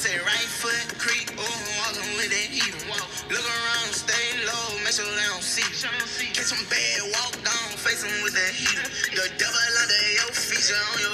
say right foot creep, oh, I'm walking with that heat. Look around, stay low, make sure they don't see. Catch some bad, walk down, face 'em with that heat. The devil under your feet, on your